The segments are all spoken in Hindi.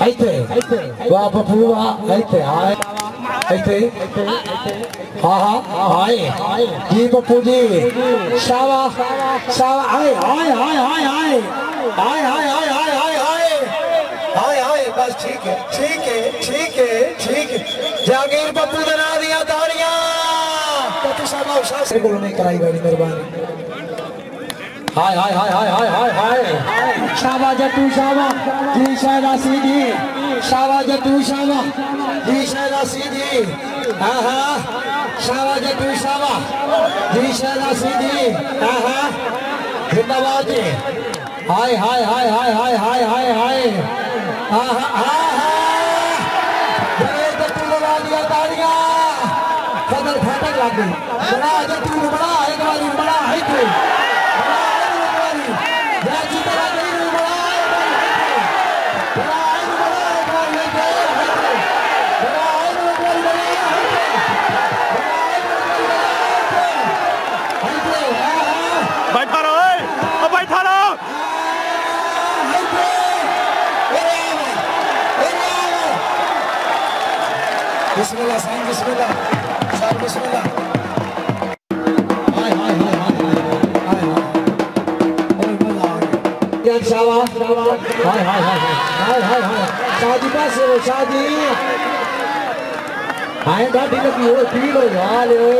అయితే వా పప్పు అయితే అయితే ఆహా హాయ్ ఈ పప్పుజీ సావా సావా hi hi hi hi hi hi hi hi hi hi hi hi hi बस ठीक है ठीक है ठीक है ठीक है जागीर पप्पू बना दिया तालियाँ पप्पू साहब बोलने कराई बड़ी मेहरबानी हाय हाय हाय हाय हाय हाय हाय शाबा जट्टू शाबा जी शायरा सीधी शाबा जट्टू शाबा जी शायरा सीधी हाँ हाँ शाबा जट्टू शाबा जी शायरा सीधी हाँ हाँ जिंदाबाद जी हाय हाय हाय हाय हाय हाय हाय हाय हाँ हाँ हाँ हाँ बड़ा जट्टू बड़ा एक बड़ा है Bismillah, sayın Bismillah. शाबाश हाय हाय हाय हाय हाय हाय शादी पास हो शादी हाय यार ओ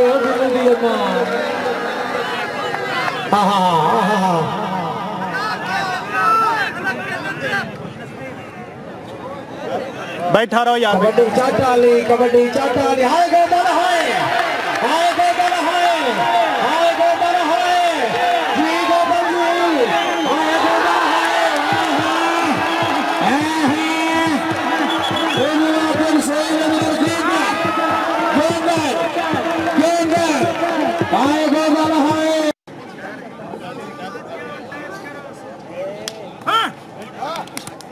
बैठा रहो यार। कबड्डी, चाटाली कबड्डी, चाटाली। हाय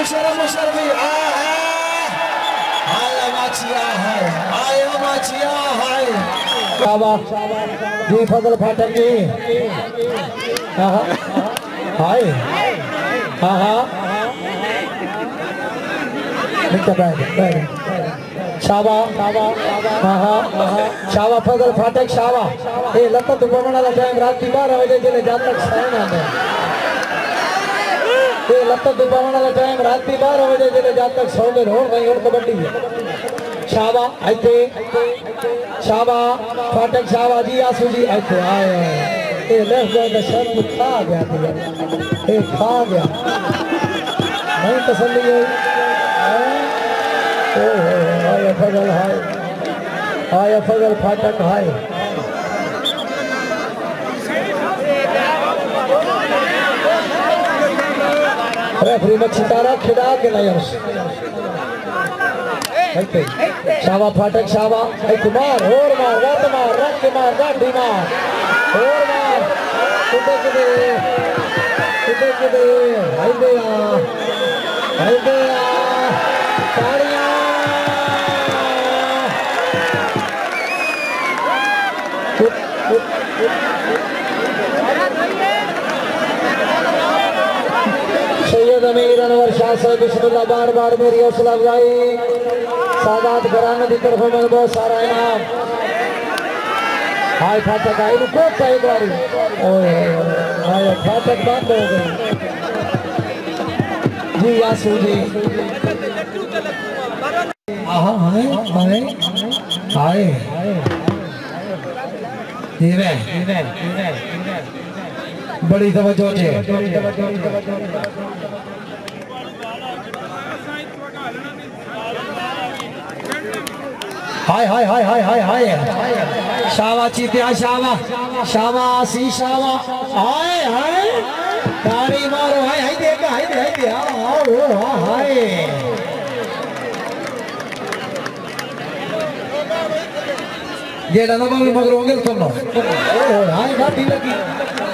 मुशरम मुशरमी आया फजल फाटक जी हाय शावा फजल फाटक शावा ए लता बमणाला टाइम रात बारह बजे गेले जातक ਤੇ ਲੱਤਾਂ ਤੇ ਪਾਉਣ ਵਾਲਾ ਟਾਈਮ ਰਾਤੀ 12 ਵਜੇ ਜਿਹੜੇ ਜਦ ਤੱਕ ਸੌਂਦੇ ਹੋਣ ਨਹੀਂ ਹੁਣ ਕਬੱਡੀ ਸ਼ਾਵਾ ਇੱਥੇ ਸ਼ਾਵਾ ਫਾਟਕ ਸ਼ਾਵਾ ਜੀ ਆਸੂ ਜੀ ਇੱਥੇ ਆਏ ਇਹ ਲਹਿਜ਼ਾ ਦਾ ਸ਼ਰਮ ਖਾ ਗਿਆ ਤੇ ਇਹ ਖਾ ਗਿਆ ਨਹੀਂ ਤਸੱਲੀ ਹੋਈ ਓਹ ਹਾਏ ਫਜ਼ਲ ਹਾਏ ਹਾਏ ਫਜ਼ਲ ਫਾਟਕ ਹਾਏ रेफरी में छितारा खिदा के ऐसे शाबा फाटक शाबा ए कुमार और मार रत मार रत मार गाड़ी मार। और मार। कुदे कुदे कुदे कुदे हाय दे आ हाय दे आ ताड़ियाँ सैयद अमीर अनवर शाह साहब बिस्मिल्लाह बार बार मेरी हौसला अफजाई सादात घराने की तरफ़ में बहुत सारा इनाम हाय फाटक आई रुको एक बारी हाय, फाटक बंद हो गई। जी यासू जी आहा, हाय हाय हाय। ये वे ये वे ये वे बड़ी तवज्जो से हाय हाय हाय हाय हाय हाय। शावा चीतिया, शावा। शावा सी शावा। हाय हाय। तारी मारो, हाय हाय, देखा, हाय हाय दे आओ हाय। ये डनबल मगरोंगे तुम तो नो। हाय ना पीला की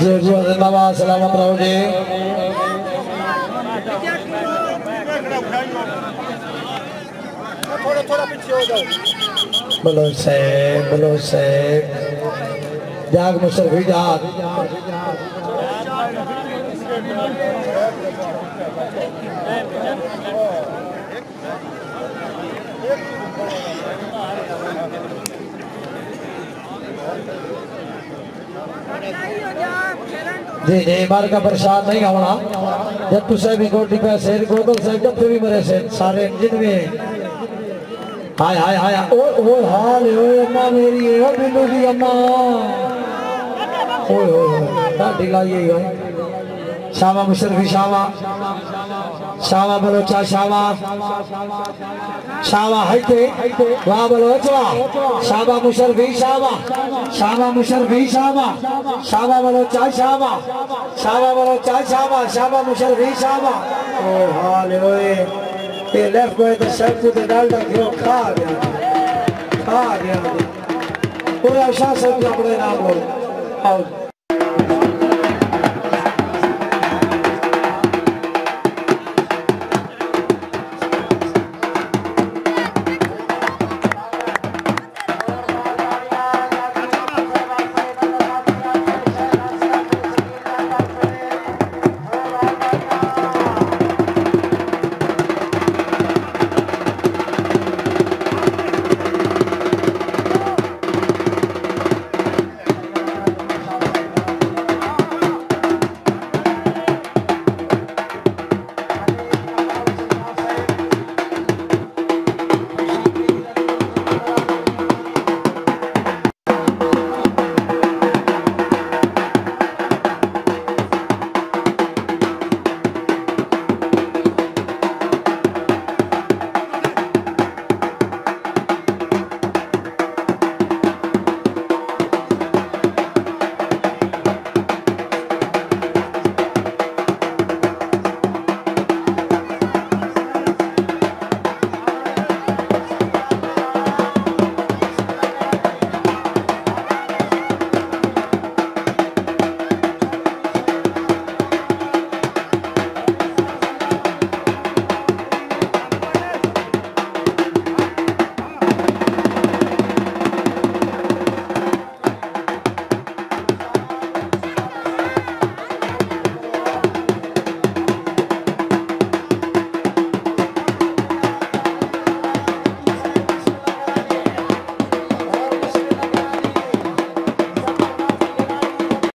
जी जी बाबा सलामत रहो जी थोड़ा थोड़ा पीछे हो जाओ बोलो साहेब बोलो साहेब जाग मुसरफी जाग जी जी बार का प्रसाद नहीं होना जब तुसे भी गोटी पे शेर गोगल से जब भी मरे से सारे जिन में। हाय हाय हाय ओ ओ हाल ओ अम्मा मेरी ओ बिल्लू की अम्मा। ओए ओए, दाढ़ी लाइए, ओए। शामा मुशरफी शामा शामा बलोचा शामा शामा हटे वाह बलोचवा शामा मुशरफी शामा शामा मुशरफी शामा शामा बलोचा शामा शामा बलोचा शामा शामा मुशरफी शामा ओ हाल ओए ये लेफ़्ट में तो सब कुछ डाल रखियो खा गया खा गया पूरा शासन अपने नाम लो आओ